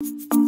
you